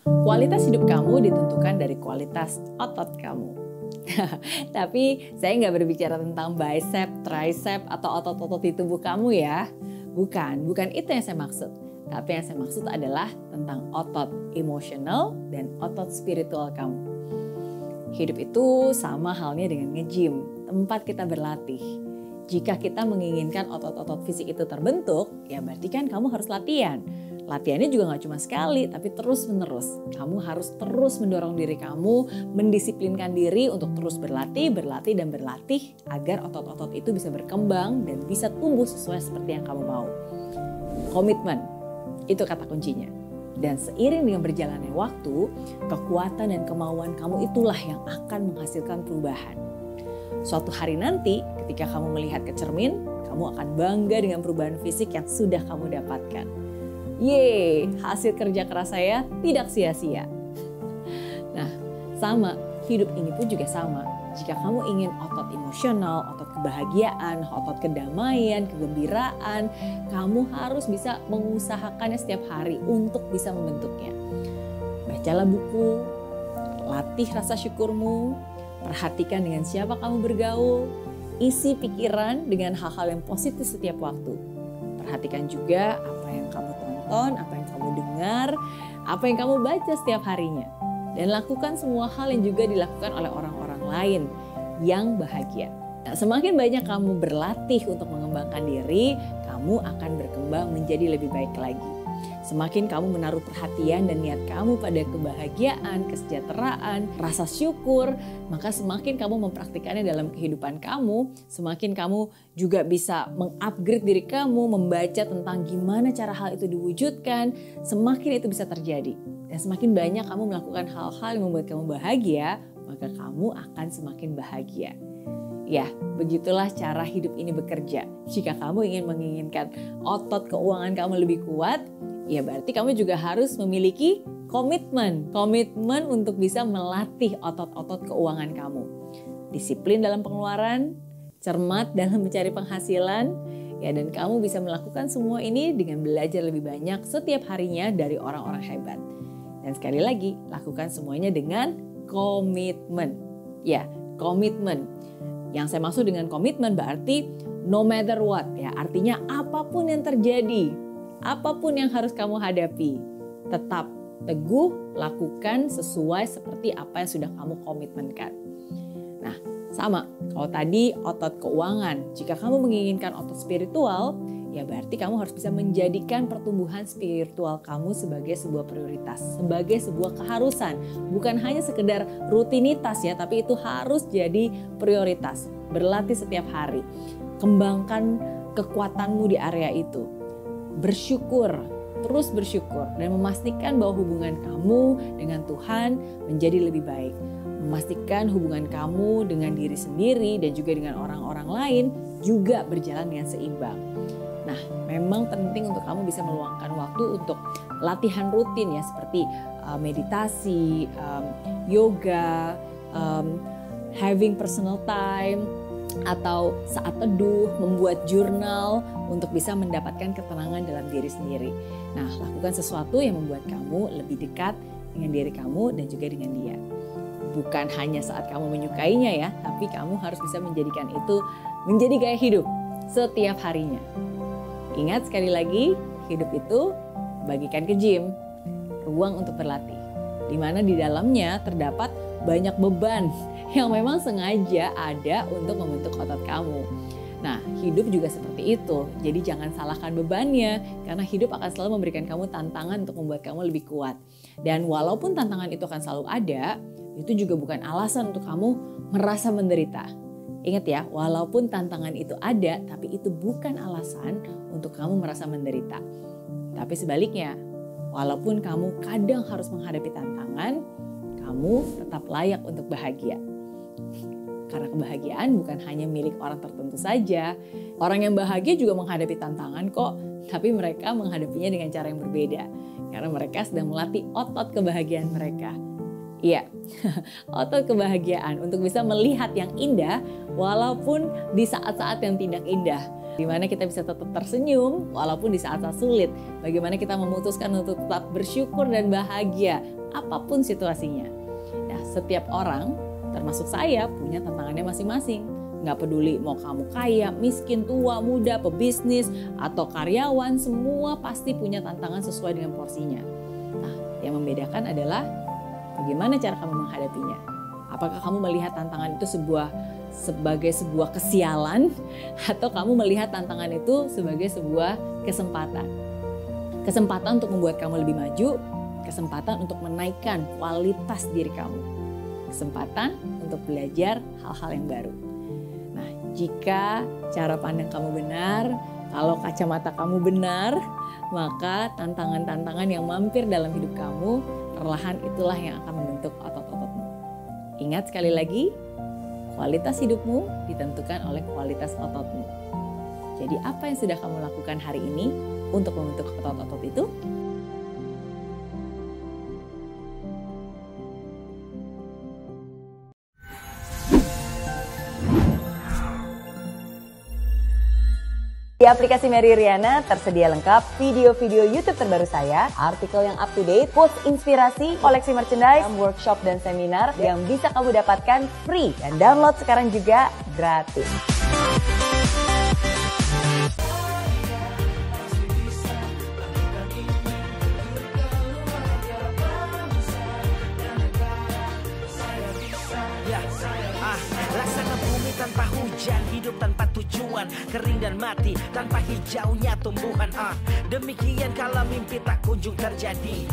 Kualitas hidup kamu ditentukan dari kualitas otot kamu. Tapi saya nggak berbicara tentang bicep, tricep, atau otot-otot di tubuh kamu ya. Bukan, bukan itu yang saya maksud. Tapi yang saya maksud adalah tentang otot emosional dan otot spiritual kamu. Hidup itu sama halnya dengan nge-gym, tempat kita berlatih. Jika kita menginginkan otot-otot fisik itu terbentuk, ya berarti kan kamu harus latihan Latihannya juga nggak cuma sekali, tapi terus menerus. Kamu harus terus mendorong diri kamu, mendisiplinkan diri untuk terus berlatih, berlatih, dan berlatih agar otot-otot itu bisa berkembang dan bisa tumbuh sesuai seperti yang kamu mau. Komitmen, itu kata kuncinya. Dan seiring dengan berjalannya waktu, kekuatan dan kemauan kamu itulah yang akan menghasilkan perubahan. Suatu hari nanti, ketika kamu melihat ke cermin, kamu akan bangga dengan perubahan fisik yang sudah kamu dapatkan. Yeay, hasil kerja keras saya tidak sia-sia. Nah, sama, hidup ini pun juga sama. Jika kamu ingin otot emosional, otot kebahagiaan, otot kedamaian, kegembiraan, kamu harus bisa mengusahakannya setiap hari untuk bisa membentuknya. Bacalah buku, latih rasa syukurmu, perhatikan dengan siapa kamu bergaul, isi pikiran dengan hal-hal yang positif setiap waktu. Perhatikan juga apa yang kamu tonton, apa yang kamu dengar, apa yang kamu baca setiap harinya. Dan lakukan semua hal yang juga dilakukan oleh orang-orang lain yang bahagia. Nah, semakin banyak kamu berlatih untuk mengembangkan diri, kamu akan berkembang menjadi lebih baik lagi. Semakin kamu menaruh perhatian dan niat kamu pada kebahagiaan, kesejahteraan, rasa syukur, maka semakin kamu mempraktikannya dalam kehidupan kamu, semakin kamu juga bisa mengupgrade diri kamu, membaca tentang gimana cara hal itu diwujudkan, semakin itu bisa terjadi. Dan semakin banyak kamu melakukan hal-hal yang membuat kamu bahagia, maka kamu akan semakin bahagia. Ya, begitulah cara hidup ini bekerja. Jika kamu ingin menginginkan otot keuangan kamu lebih kuat, ya berarti kamu juga harus memiliki komitmen. Komitmen untuk bisa melatih otot-otot keuangan kamu. Disiplin dalam pengeluaran, cermat dalam mencari penghasilan, ya dan kamu bisa melakukan semua ini dengan belajar lebih banyak setiap harinya dari orang-orang hebat. Dan sekali lagi, lakukan semuanya dengan komitmen. Ya, komitmen. Yang saya maksud dengan komitmen berarti no matter what ya, artinya apa pun yang terjadi, apa pun yang harus kamu hadapi, tetap teguh lakukan sesuai seperti apa yang sudah kamu komitmenkan. Nah, sama. Kalau tadi otot keuangan, jika kamu menginginkan otot spiritual, ya berarti kamu harus bisa menjadikan pertumbuhan spiritual kamu sebagai sebuah prioritas, sebagai sebuah keharusan, bukan hanya sekedar rutinitas ya, tapi itu harus jadi prioritas. Berlatih setiap hari, kembangkan kekuatanmu di area itu bersyukur, terus bersyukur dan memastikan bahwa hubungan kamu dengan Tuhan menjadi lebih baik. Memastikan hubungan kamu dengan diri sendiri dan juga dengan orang-orang lain juga berjalan dengan seimbang. Nah, memang penting untuk kamu bisa meluangkan waktu untuk latihan rutin ya seperti uh, meditasi, um, yoga, um, having personal time, atau saat teduh, membuat jurnal untuk bisa mendapatkan ketenangan dalam diri sendiri. Nah, lakukan sesuatu yang membuat kamu lebih dekat dengan diri kamu dan juga dengan dia. Bukan hanya saat kamu menyukainya ya, tapi kamu harus bisa menjadikan itu menjadi gaya hidup setiap harinya. Ingat sekali lagi, hidup itu bagikan ke gym, ruang untuk berlatih. Di mana di dalamnya terdapat banyak beban yang memang sengaja ada untuk membentuk otot kamu. Nah, hidup juga seperti itu. Jadi jangan salahkan bebannya, karena hidup akan selalu memberikan kamu tantangan untuk membuat kamu lebih kuat. Dan walaupun tantangan itu akan selalu ada, itu juga bukan alasan untuk kamu merasa menderita. Ingat ya, walaupun tantangan itu ada, tapi itu bukan alasan untuk kamu merasa menderita. Tapi sebaliknya, walaupun kamu kadang harus menghadapi tantangan, kamu tetap layak untuk bahagia. Karena kebahagiaan bukan hanya milik orang tertentu saja. Orang yang bahagia juga menghadapi tantangan kok, tapi mereka menghadapinya dengan cara yang berbeda. Karena mereka sedang melatih otot kebahagiaan mereka. Iya, otot kebahagiaan untuk bisa melihat yang indah walaupun di saat-saat yang tidak indah. Di mana kita bisa tetap tersenyum walaupun di saat-saat sulit. Bagaimana kita memutuskan untuk tetap bersyukur dan bahagia apa pun situasinya. Nah, setiap orang, termasuk saya, punya tantangannya masing-masing. Nggak peduli mau kamu kaya, miskin, tua, muda, pebisnis, atau karyawan, semua pasti punya tantangan sesuai dengan porsinya. Nah, yang membedakan adalah bagaimana cara kamu menghadapinya. Apakah kamu melihat tantangan itu sebuah sebagai sebuah kesialan atau kamu melihat tantangan itu sebagai sebuah kesempatan. Kesempatan untuk membuat kamu lebih maju, kesempatan untuk menaikkan kualitas diri kamu. Kesempatan untuk belajar hal-hal yang baru. Nah, jika cara pandang kamu benar, kalau kacamata kamu benar, maka tantangan-tantangan yang mampir dalam hidup kamu perlahan itulah yang akan membentuk otot-ototmu. Ingat sekali lagi, kualitas hidupmu ditentukan oleh kualitas ototmu. Jadi apa yang sudah kamu lakukan hari ini untuk membentuk otot-otot itu? Di aplikasi Mary Riana tersedia lengkap video-video YouTube terbaru saya, artikel yang up to date, post inspirasi, koleksi merchandise, workshop dan seminar yang bisa kamu dapatkan free dan download sekarang juga gratis. tanpa hujan Hidup tanpa Kering dan mati tanpa hijaunya tumbuhan ah. Demikian kalau mimpi tak kunjung terjadi